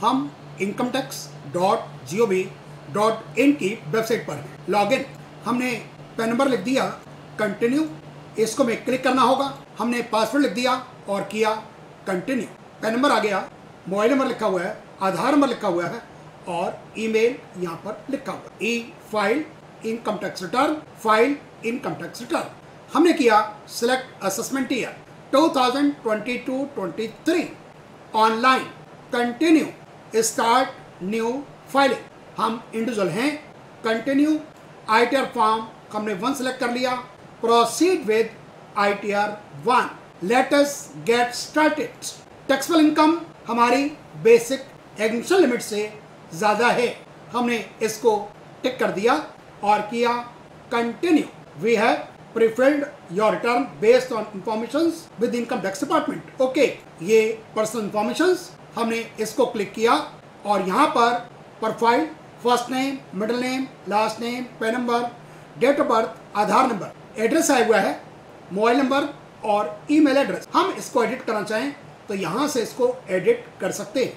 हम income tax dot G O V dot in की website पर हैं। लॉगिन हमने पेन नंबर लिख दिया कंटिन्यू इसको में क्लिक करना होगा। हमने पासवर्ड लिख दिया और किया कंटिन्यू पेन नंबर आ गया मोबाइल नंबर लिखा हुआ है, आधार नंबर लिखा हुआ है और ईमेल यहाँ पर लिखा हुआ e file income tax return file income tax return हमने किया select assessment year 2022-23 online continue start new filing हम इंडिविजुअल हैं कंटिन्यू आईटीआर फॉर्म हमने वन सेलेक्ट कर लिया proceed with ITR one let us get started taxable income हमारी basic exemption limit से ज़्यादा है। हमने इसको टिक कर दिया और किया continue we have preferred your return based on information with income tax department okay ये पर्सनल इंफॉर्मेशन हमने इसको क्लिक किया और यहाँ पर profile first name middle name last name PAN number date of birth Aadhaar number address आया हुआ है मोबाइल नंबर और ईमेल एड्रेस हम इसको एडिट करना चाहें तो यहाँ से इसको एडिट कर सकते हैं।